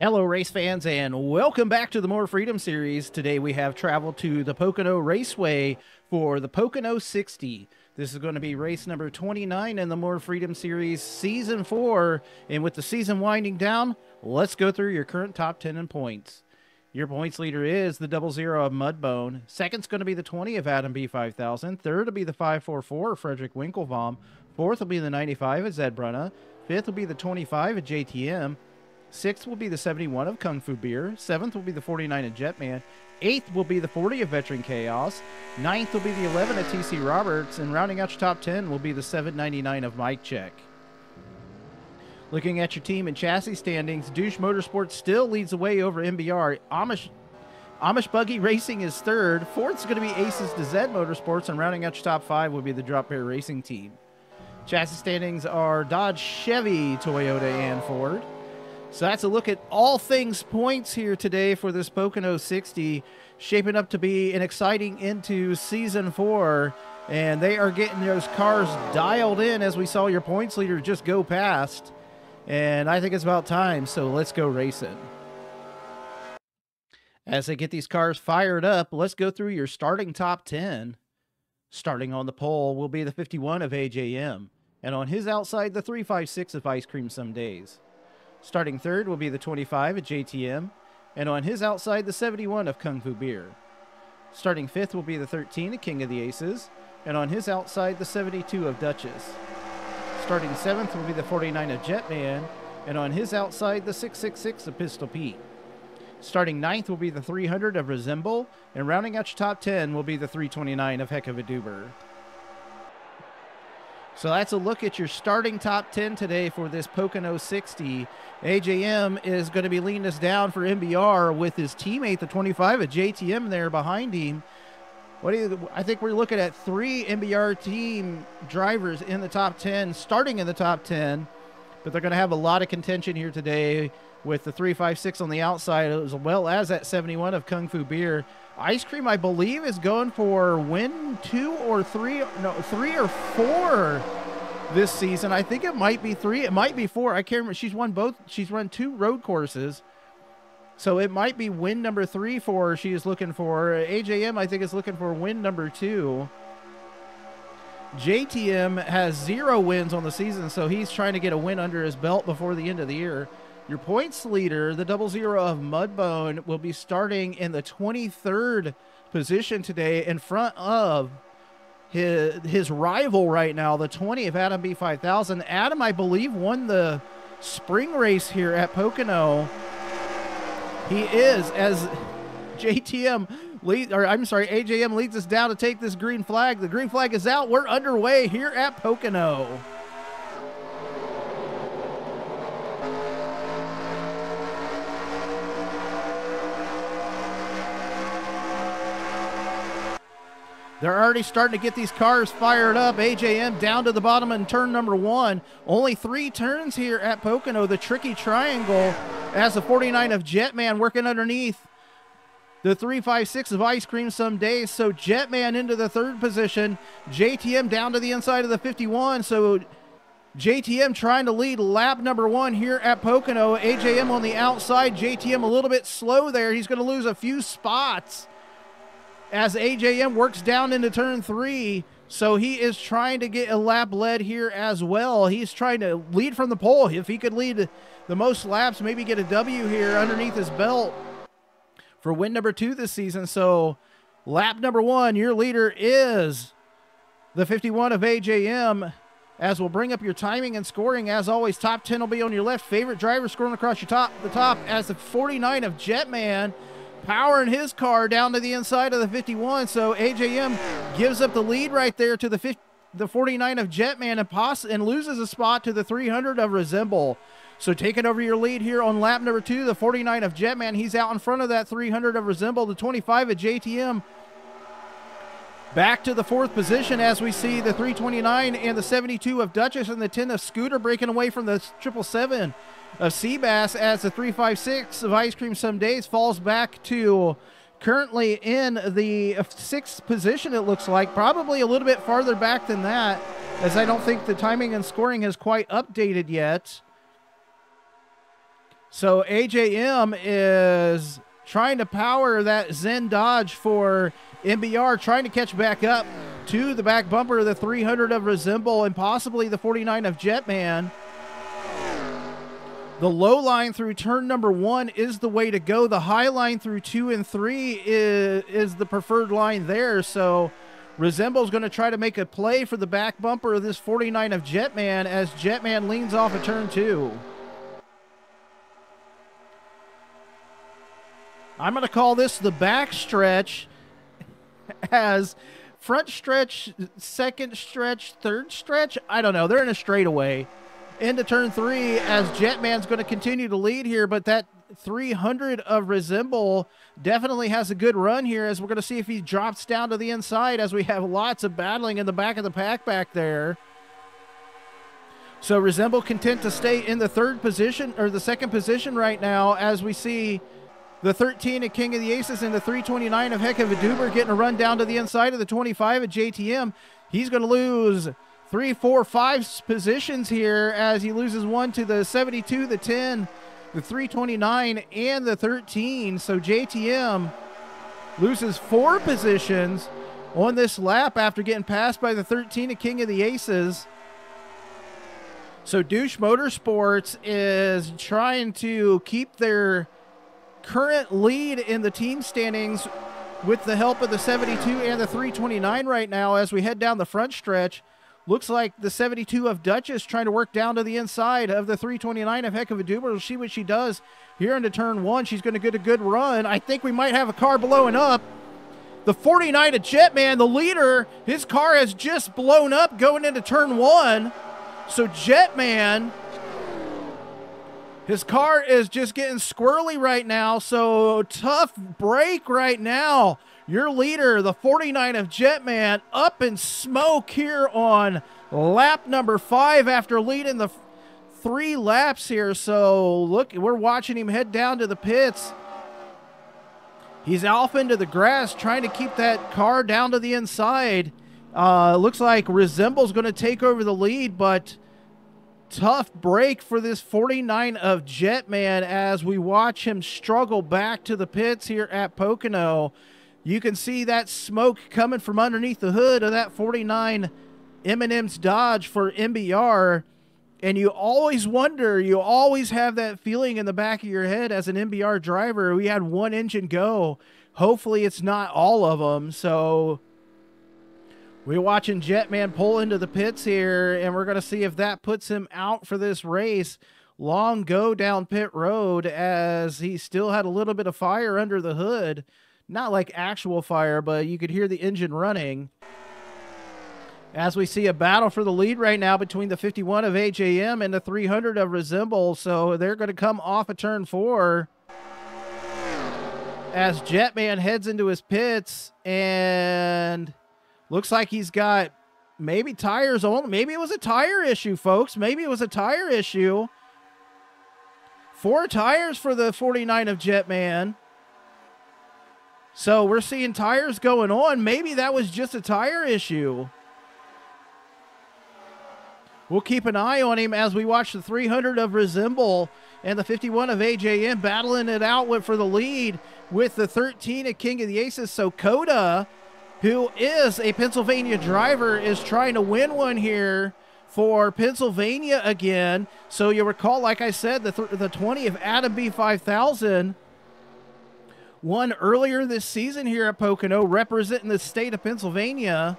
Hello, race fans, and welcome back to the More Freedom series. Today we have traveled to the Pocono Raceway for the Pocono 60. This is going to be race number 29 in the More Freedom series, season four. And with the season winding down, let's go through your current top 10 in points. Your points leader is the double zero of Mudbone. Second's going to be the 20 of Adam B5000. Third will be the 544 of Frederick Winklevom. Fourth will be the 95 of Zed Brunna. Fifth will be the 25 of JTM. Sixth will be the 71 of Kung Fu Beer. Seventh will be the 49 of Jetman. Eighth will be the 40 of Veteran Chaos. Ninth will be the 11 of TC Roberts. And rounding out your top 10 will be the 799 of Mike Check. Looking at your team and chassis standings, Douche Motorsports still leads the way over MBR. Amish Amish Buggy Racing is third. Fourth is going to be Aces to Zed Motorsports, and rounding out your top five will be the Drop Bear Racing team. Chassis standings are Dodge, Chevy, Toyota, and Ford. So that's a look at all things points here today for this Pocono 60, shaping up to be an exciting into season four. And they are getting those cars dialed in as we saw your points leader just go past. And I think it's about time, so let's go racing. As they get these cars fired up, let's go through your starting top 10. Starting on the pole will be the 51 of AJM, and on his outside, the 356 of Ice Cream Some Days. Starting third will be the 25 at JTM, and on his outside, the 71 of Kung Fu Beer. Starting fifth will be the 13 at King of the Aces, and on his outside, the 72 of Duchess. Starting seventh will be the 49 of Jetman, and on his outside, the 666 of Pistol Pete. Starting ninth will be the 300 of Resemble, and rounding out your top 10 will be the 329 of Heck of a Duber. So that's a look at your starting top 10 today for this Pocono 60. AJM is going to be leading us down for MBR with his teammate, the 25 at JTM, there behind him. What do you, I think we're looking at three MBR team drivers in the top 10, starting in the top 10, but they're going to have a lot of contention here today with the 356 on the outside, as well as that 71 of Kung Fu Beer. Ice Cream, I believe, is going for win two or three, no, three or four this season. I think it might be three. It might be four. I can't remember. She's won both. She's run two road courses. So it might be win number three for. She is looking for. AJM, I think, is looking for win number two. JTM has zero wins on the season, so he's trying to get a win under his belt before the end of the year. Your points leader, the double zero of Mudbone, will be starting in the 23rd position today in front of his, his rival right now, the 20 of Adam B5000. Adam, I believe, won the spring race here at Pocono. He is, as JTM lead, or I'm sorry, AJM leads us down to take this green flag. The green flag is out. We're underway here at Pocono. They're already starting to get these cars fired up. AJM down to the bottom in turn number one. Only three turns here at Pocono. The tricky triangle as the 49 of Jetman working underneath the 356 of Ice Cream some days. So Jetman into the third position. JTM down to the inside of the 51. So JTM trying to lead lap number one here at Pocono. AJM on the outside. JTM a little bit slow there. He's going to lose a few spots as AJM works down into turn three. So he is trying to get a lap led here as well. He's trying to lead from the pole. If he could lead the most laps, maybe get a W here underneath his belt for win number two this season. So lap number one, your leader is the 51 of AJM. As we'll bring up your timing and scoring, as always, top 10 will be on your left. Favorite driver scoring across your top, the top as the 49 of Jetman powering his car down to the inside of the 51. So AJM gives up the lead right there to the 50, the 49 of Jetman and, poss- and loses a spot to the 300 of Resemble. So taking over your lead here on lap number two, the 49 of Jetman. He's out in front of that 300 of Resemble, the 25 of JTM. Back to the fourth position as we see the 329 and the 72 of Duchess and the 10 of Scooter breaking away from the 777 of Seabass as the 356 of Ice Cream Some Days falls back to currently in the sixth position, it looks like. Probably a little bit farther back than that, as I don't think the timing and scoring has quite updated yet. So AJM is trying to power that Zen Dodge for MBR, trying to catch back up to the back bumper of the 300 of Resemble and possibly the 49 of Jetman. The low line through turn number one is the way to go. The high line through two and three is, is the preferred line there. So Resemble is going to try to make a play for the back bumper of this 49 of Jetman as Jetman leans off of turn two. I'm going to call this the back stretch as front stretch, second stretch, third stretch. I don't know. They're in a straightaway into turn three as Jetman's going to continue to lead here, but that 300 of Resemble definitely has a good run here as we're going to see if he drops down to the inside as we have lots of battling in the back of the pack back there. So Resemble content to stay in the third position or the second position right now as we see the 13 of King of the Aces and the 329 of Heck of a Duber getting a run down to the inside of the 25 at JTM. He's going to lose three, four, five positions here as he loses one to the 72, the 10, the 329, and the 13. So JTM loses four positions on this lap after getting passed by the 13 at King of the Aces. So Douche Motorsports is trying to keep their current lead in the team standings with the help of the 72 and the 329 right now as we head down the front stretch. Looks like the 72 of Duchess trying to work down to the inside of the 329 of Heck of a Duber. We'll see what she does here into turn one. She's going to get a good run. I think we might have a car blowing up. The 49 of Jetman, the leader, his car has just blown up going into turn one. So Jetman his car is just getting squirrely right now, so tough break right now. Your leader, the 49 of Jetman, up in smoke here on lap number five after leading the three laps here. So look, we're watching him head down to the pits. He's off into the grass trying to keep that car down to the inside. Uh, looks like Resemble's going to take over the lead, but tough break for this 49 of Jetman as we watch him struggle back to the pits here at Pocono. You can see that smoke coming from underneath the hood of that 49 M&M's Dodge for MBR. And you always wonder, you always have that feeling in the back of your head as an MBR driver. We had one engine go. Hopefully, it's not all of them. So we're watching Jetman pull into the pits here, and we're going to see if that puts him out for this race. Long go down pit road as he still had a little bit of fire under the hood. Not like actual fire, but you could hear the engine running. As we see a battle for the lead right now between the 51 of AJM and the 300 of Resemble. So they're going to come off of turn four as Jetman heads into his pits and Looks like he's got maybe tires on. Maybe it was a tire issue, folks. Maybe it was a tire issue. Four tires for the 49 of Jetman. So we're seeing tires going on. Maybe that was just a tire issue. We'll keep an eye on him as we watch the 300 of Resemble and the 51 of AJM battling it out for the lead with the 13 of King of the Aces. So Coda who is a Pennsylvania driver, is trying to win one here for Pennsylvania again. So you recall, like I said, the, th- the 20 of Adam B5000 won earlier this season here at Pocono, representing the state of Pennsylvania.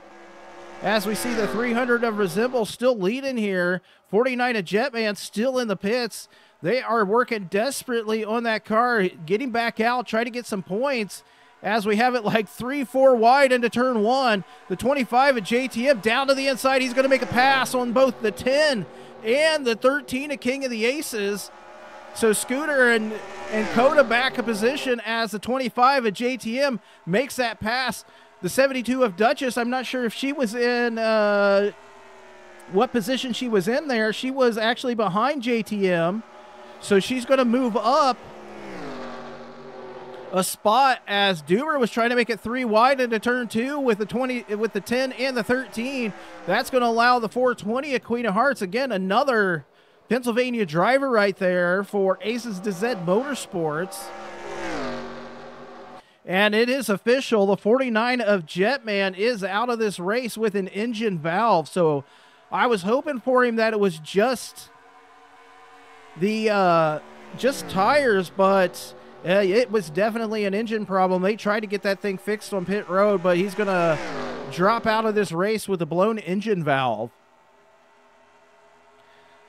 As we see the 300 of Resemble still leading here, 49 of Jetman still in the pits. They are working desperately on that car, getting back out, trying to get some points as we have it like three, four wide into turn one. The 25 at JTM down to the inside. He's going to make a pass on both the 10 and the 13 at King of the Aces. So Scooter and, and Coda back a position as the 25 at JTM makes that pass. The 72 of Duchess, I'm not sure if she was in uh, what position she was in there. She was actually behind JTM. So she's going to move up a spot as Duber was trying to make it three wide into turn two with the 20 with the 10 and the 13. That's going to allow the 420 of Queen of Hearts again another Pennsylvania driver right there for Aces de Z Motorsports. And it is official. The 49 of Jetman is out of this race with an engine valve. So I was hoping for him that it was just the uh, just tires, but uh, it was definitely an engine problem. They tried to get that thing fixed on pit road, but he's going to drop out of this race with a blown engine valve.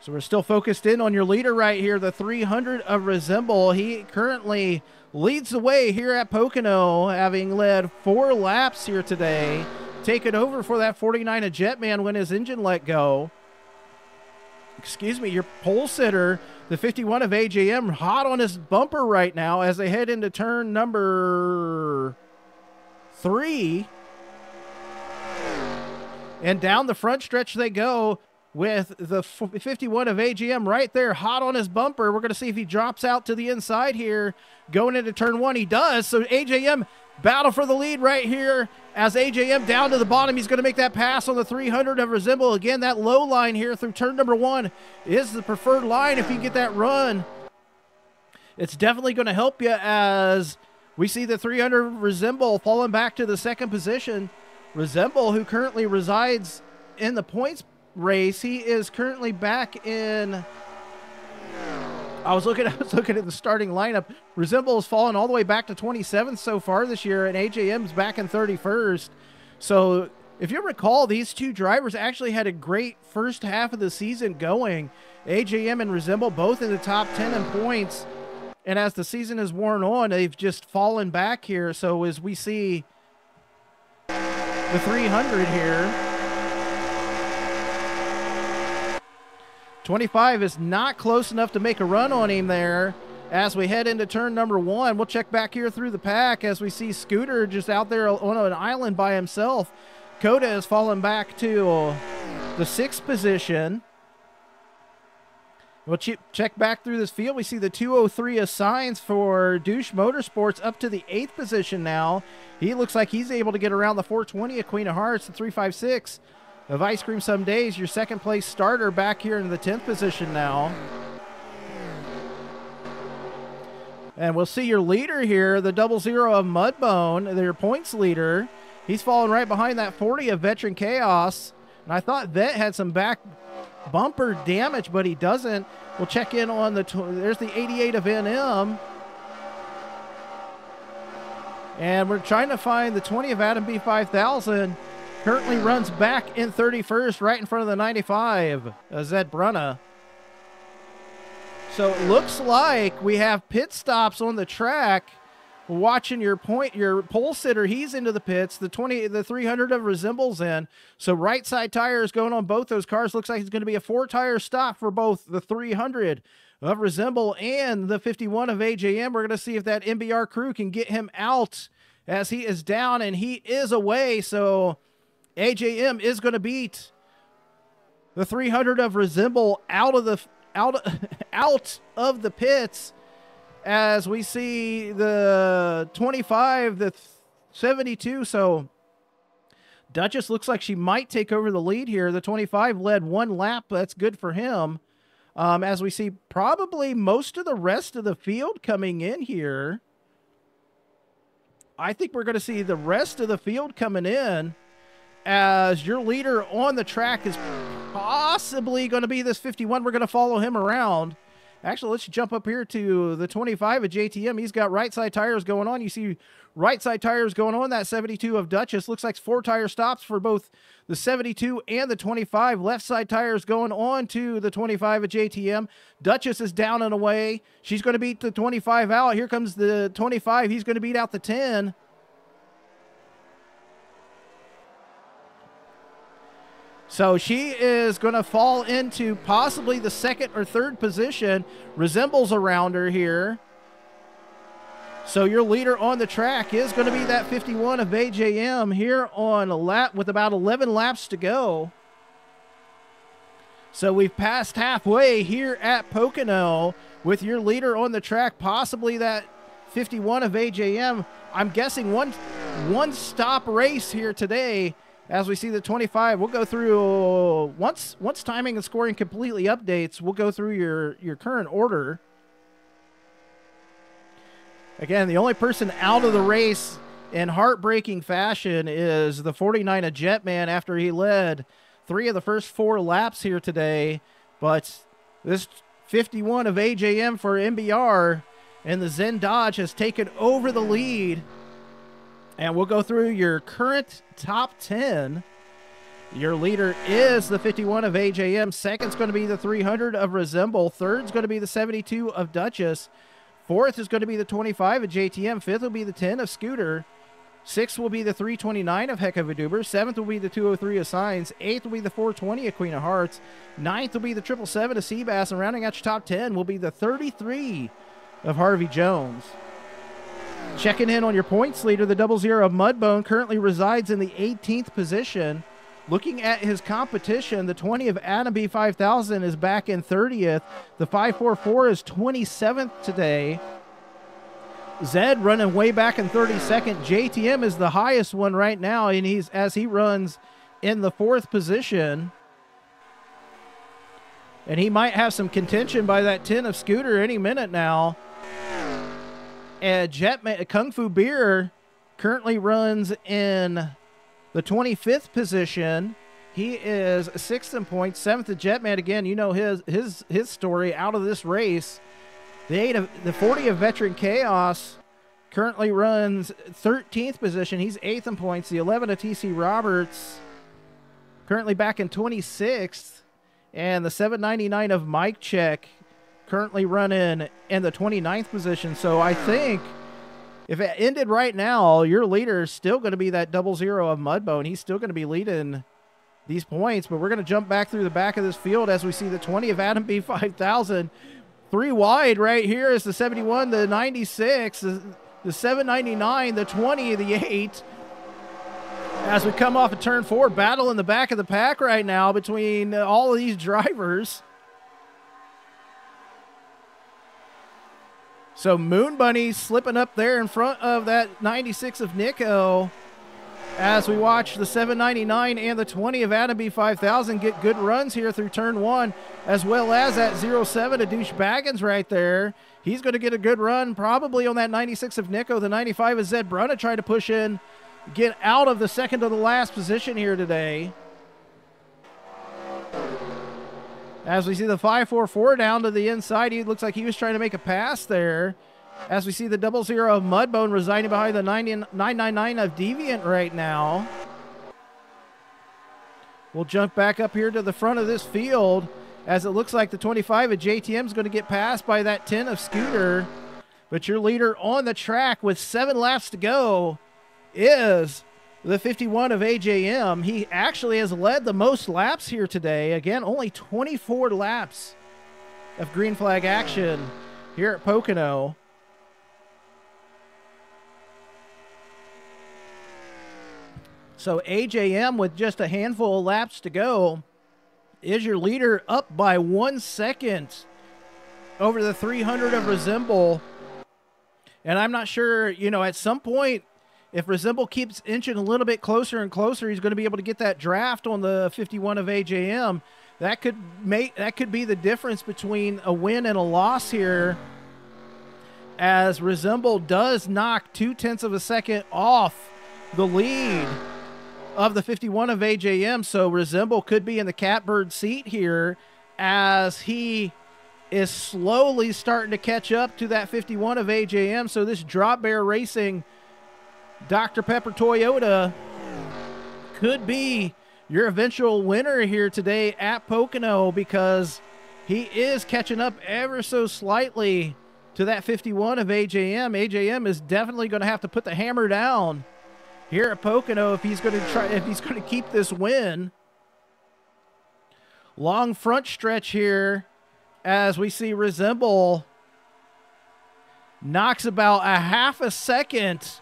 So we're still focused in on your leader right here, the 300 of Resemble. He currently leads the way here at Pocono, having led four laps here today. Taken over for that 49 of Jetman when his engine let go. Excuse me, your pole sitter, the 51 of AJM, hot on his bumper right now as they head into turn number three. And down the front stretch they go with the 51 of AJM right there, hot on his bumper. We're going to see if he drops out to the inside here, going into turn one. He does. So AJM battle for the lead right here as AJM down to the bottom. He's going to make that pass on the 300 of Resemble. Again, that low line here through turn number one is the preferred line if you get that run. It's definitely going to help you as we see the 300 Resemble falling back to the second position. Resemble, who currently resides in the points race. He is currently back in. I was looking. I was looking at the starting lineup. Resemble has fallen all the way back to 27th so far this year, and AJM's back in 31st. So, if you recall, these two drivers actually had a great first half of the season going. AJM and Resemble both in the top 10 in points, and as the season has worn on, they've just fallen back here. So, as we see the 300 here. 25 is not close enough to make a run on him there as we head into turn number one. We'll check back here through the pack as we see Scooter just out there on an island by himself. Coda has fallen back to the sixth position. We'll ch check back through this field. We see the 203 assigns for Douche Motorsports up to the eighth position now. He looks like he's able to get around the 420 of Queen of Hearts, the 356 of Ice Cream Some Days, your second place starter back here in the 10th position now. And we'll see your leader here, the double zero of Mudbone, their points leader. He's falling right behind that 40 of Veteran Chaos. And I thought Vet had some back bumper damage, but he doesn't. We'll check in on the, there's the 88 of NM. And we're trying to find the 20 of Adam B5000 currently runs back in 31st, right in front of the 95, uh, Zed Brunna. So it looks like we have pit stops on the track. Watching your point, your pole sitter, he's into the pits. The 20, the 300 of resembles in. So right side tires going on both those cars. Looks like it's going to be a four tire stop for both the 300 of resemble and the 51 of AJM. We're going to see if that MBR crew can get him out as he is down and he is away. So AJM is going to beat the 300 of Resemble out of the out out of the pits as we see the 25 the 72 so Duchess looks like she might take over the lead here. The 25 led one lap. That's good for him. Um, as we see probably most of the rest of the field coming in here. I think we're going to see the rest of the field coming in as your leader on the track is possibly going to be this 51. We're going to follow him around. Actually, let's jump up here to the 25 of JTM. He's got right side tires going on. You see right side tires going on. That 72 of Duchess looks like four tire stops for both the 72 and the 25. Left side tires going on to the 25 of JTM. Duchess is down and away. She's going to beat the 25 out. Here comes the 25. He's going to beat out the 10. So she is going to fall into possibly the second or third position. Resembles a rounder here. So your leader on the track is going to be that 51 of AJM here on a lap with about 11 laps to go. So we've passed halfway here at Pocono with your leader on the track, possibly that 51 of AJM. I'm guessing one one stop race here today as we see the 25. We'll go through once once timing and scoring completely updates. We'll go through your your current order. Again, the only person out of the race in heartbreaking fashion is the 49 of Jetman after he led three of the first four laps here today. But this 51 of AJM for MBR and the Zen Dodge has taken over the lead. And we'll go through your current top 10. Your leader is the 51 of AJM. Second's going to be the 300 of Resemble. Third's going to be the 72 of Duchess. Fourth is going to be the 25 of JTM. Fifth will be the 10 of Scooter. Sixth will be the 329 of Heck of a Duber. Seventh will be the 203 of Signs. Eighth will be the 420 of Queen of Hearts. Ninth will be the 777 of Seabass. And rounding out your top 10 will be the 33 of Harvey Jones. Checking in on your points leader, the double zero of Mudbone currently resides in the 18th position. Looking at his competition, the 20 of Adam B5000 is back in 30th. The 544 is 27th today. Zed running way back in 32nd. JTM is the highest one right now, and he's as he runs in the fourth position. And he might have some contention by that 10 of Scooter any minute now. And Jetman Kung Fu Beer currently runs in the 25th position. He is sixth in points, seventh of Jetman. Again, you know his his his story out of this race. The eight of the 40 of Veteran Chaos currently runs 13th position. He's eighth in points. The 11 of TC Roberts currently back in 26th, and the 799 of Mike Check currently running in the 29th position. So I think if it ended right now, your leader is still going to be that double zero of Mudbone. He's still going to be leading these points, but we're going to jump back through the back of this field as we see the 20 of Adam B5000 Three wide right here is the 71, the 96, the, the 799, the 20, the 8. As we come off of turn four, battle in the back of the pack right now between all of these drivers. So Moon Bunny slipping up there in front of that 96 of Nico as we watch the 799 and the 20 of Adam B5000 get good runs here through turn one, as well as that 07 of Douche Baggins right there. He's going to get a good run probably on that 96 of Nico. The 95 of Zed Brunna trying to push in, get out of the second to the last position here today. As we see the 544 down to the inside, he looks like he was trying to make a pass there. As we see the double zero of Mudbone residing behind the 999 of Deviant right now. We'll jump back up here to the front of this field as it looks like the 25 of JTM is going to get passed by that 10 of Scooter. But your leader on the track with seven laps to go is the 51 of AJM. He actually has led the most laps here today. Again, only 24 laps of green flag action here at Pocono. So AJM with just a handful of laps to go is your leader up by one second over the 300 of Resemble. And I'm not sure, you know, at some point, if Resemble keeps inching a little bit closer and closer, he's going to be able to get that draft on the 51 of AJM. That could make that could be the difference between a win and a loss here. As Resemble does knock two tenths of a second off the lead of the 51 of AJM. So Resemble could be in the catbird seat here as he is slowly starting to catch up to that 51 of AJM. So this Drop Bear Racing Dr. Pepper Toyota could be your eventual winner here today at Pocono because he is catching up ever so slightly to that 51 of AJM. AJM is definitely going to have to put the hammer down here at Pocono if he's going to try if he's going to keep this win. Long front stretch here as we see Resemble knocks about a half a second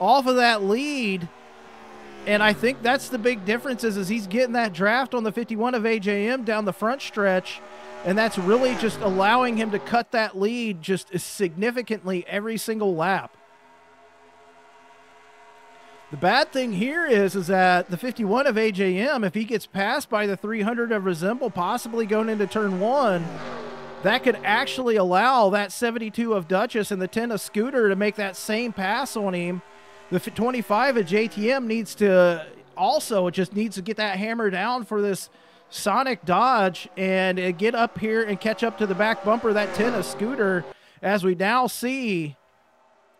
off of that lead. And I think that's the big difference is, is he's getting that draft on the 51 of AJM down the front stretch. And that's really just allowing him to cut that lead just significantly every single lap. The bad thing here is is that the 51 of AJM, if he gets passed by the 300 of Resemble, possibly going into turn one, that could actually allow that 72 of Duchess and the 10 of Scooter to make that same pass on him. The 25 at JTM needs to also it just needs to get that hammer down for this Sonic dodge and uh, get up here and catch up to the back bumper that 10 of Scooter as we now see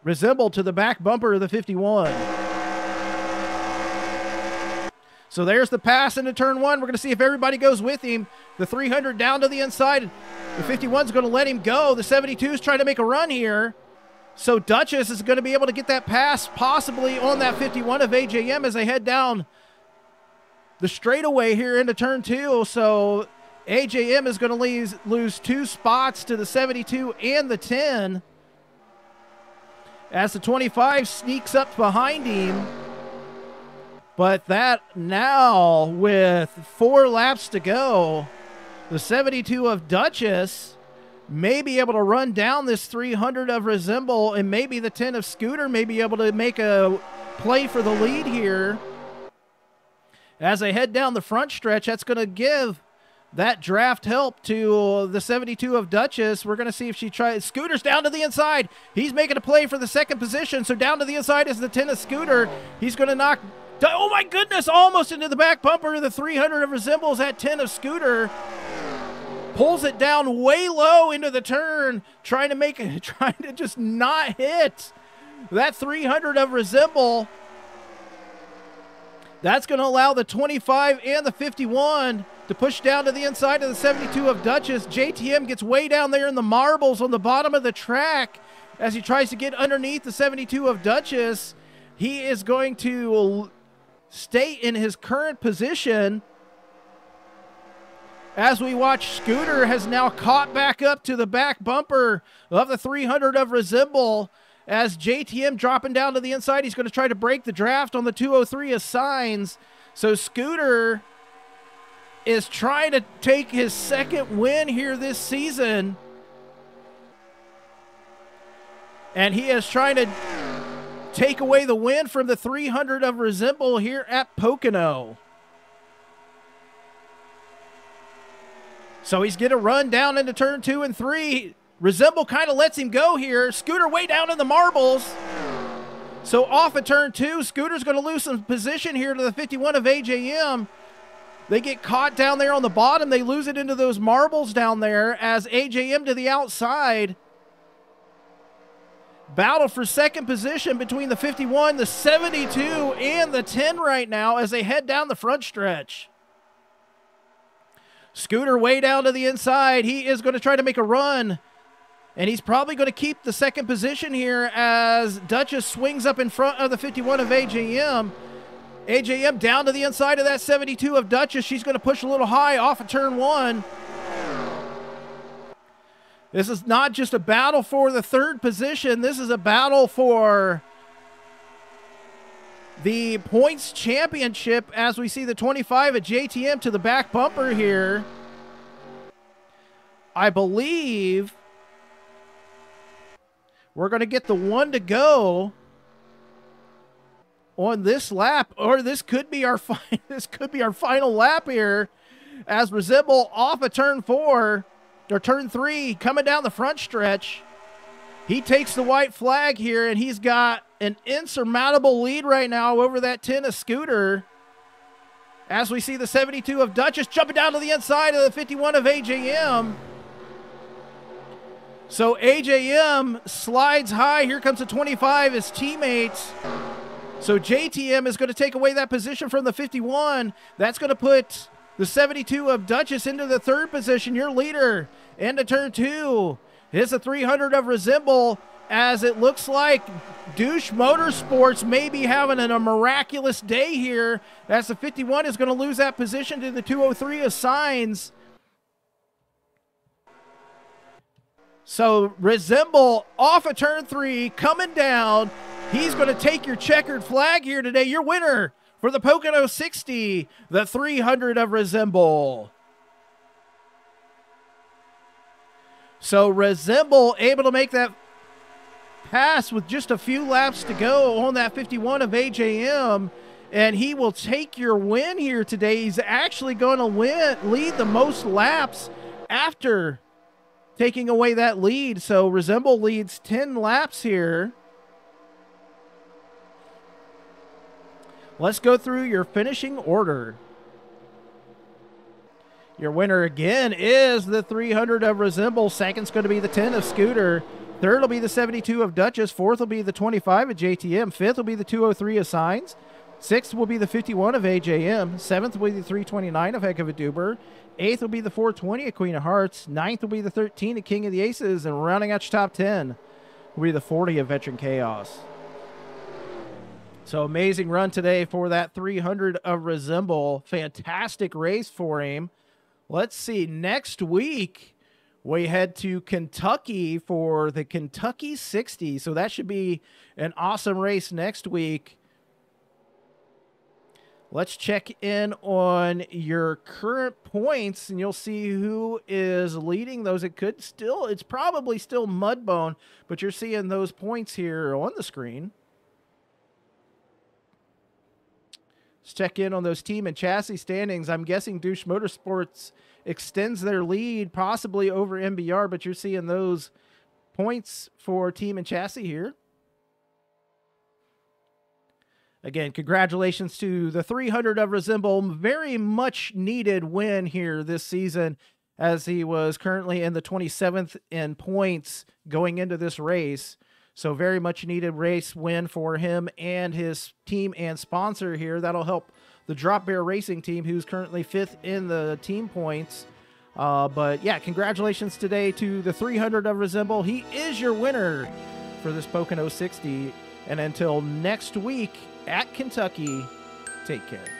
resemble to the back bumper of the 51. So there's the pass into turn one. We're going to see if everybody goes with him. The 300 down to the inside. The 51's going to let him go. The 72 is trying to make a run here. So Duchess is going to be able to get that pass possibly on that 51 of AJM as they head down the straightaway here into turn two. So AJM is going to lose, lose two spots to the 72 and the 10 as the 25 sneaks up behind him. But that now, with four laps to go, the 72 of Duchess may be able to run down this 300 of Resemble, and maybe the 10 of Scooter may be able to make a play for the lead here. As they head down the front stretch, that's going to give that draft help to the 72 of Duchess. We're going to see if she tries. Scooter's down to the inside. He's making a play for the second position. So down to the inside is the 10 of Scooter. He's going to knock Oh my goodness, almost into the back bumper. The 300 of resembles that 10 of Scooter. Pulls it down way low into the turn, trying to make it, trying to just not hit that 300 of resemble. That's going to allow the 25 and the 51 to push down to the inside of the 72 of Duchess. JTM gets way down there in the marbles on the bottom of the track as he tries to get underneath the 72 of Duchess. He is going to stay in his current position as we watch Scooter has now caught back up to the back bumper of the 300 of Resemble as JTM dropping down to the inside. He's going to try to break the draft on the 203 of Signs. So Scooter is trying to take his second win here this season. And he is trying to take away the win from the 300 of Resemble here at Pocono. So he's going to run down into turn two and three. Resemble kind of lets him go here. Scooter way down in the marbles. So off of turn two, Scooter's going to lose some position here to the 51 of AJM. They get caught down there on the bottom. They lose it into those marbles down there as AJM to the outside. Battle for second position between the 51, the 72, and the 10 right now as they head down the front stretch. Scooter way down to the inside. He is going to try to make a run. And he's probably going to keep the second position here as Duchess swings up in front of the 51 of AJM. AJM down to the inside of that 72 of Duchess. She's going to push a little high off of turn one. This is not just a battle for the third position. This is a battle for the points championship as we see the 25 at JTM to the back bumper here. I believe we're going to get the one to go on this lap, or this could be our this could be our final lap here as Resemble off of turn four or turn three, coming down the front stretch. He takes the white flag here, and he's got an insurmountable lead right now over that 10 of Scooter. As we see the 72 of Duchess jumping down to the inside of the 51 of AJM. So AJM slides high. Here comes the 25, his teammates. So JTM is going to take away that position from the 51. That's going to put the 72 of Duchess into the third position, your leader. Into turn two. It's a 300 of Resemble as it looks like Douche Motorsports may be having a miraculous day here as the 51 is going to lose that position to the 203 of Signs. So Resemble off of turn three, coming down. He's going to take your checkered flag here today. Your winner for the Pocono 60, the 300 of Resemble. So Resemble able to make that pass with just a few laps to go on that 51 of AJM, and he will take your win here today. He's actually going to win, lead the most laps after taking away that lead. So Resemble leads 10 laps here. Let's go through your finishing order. Your winner again is the 300 of Resemble. Second's going to be the 10 of Scooter. Third will be the 72 of Duchess. Fourth will be the 25 of JTM. Fifth will be the 203 of Signs. Sixth will be the 51 of AJM. Seventh will be the 329 of Heck of a Duber. Eighth will be the 420 of Queen of Hearts. Ninth will be the 13 of King of the Aces. And rounding out your top 10 will be the 40 of Veteran Chaos. So amazing run today for that 300 of Resemble. Fantastic race for him. Let's see. Next week, we head to Kentucky for the Kentucky 60. So that should be an awesome race next week. Let's check in on your current points and you'll see who is leading those. It could still, it's probably still Mudbone, but you're seeing those points here on the screen. Let's check in on those team and chassis standings. I'm guessing Douche Motorsports extends their lead possibly over MBR, but you're seeing those points for team and chassis here. Again, congratulations to the 300 of Resemble. Very much needed win here this season as he was currently in the 27th in points going into this race. So very much needed race win for him and his team and sponsor here. That'll help the Drop Bear Racing team, who's currently fifth in the team points. Uh, but yeah, congratulations today to the 300 of Resemble. He is your winner for this Pocono 60. And until next week at Kentucky, take care.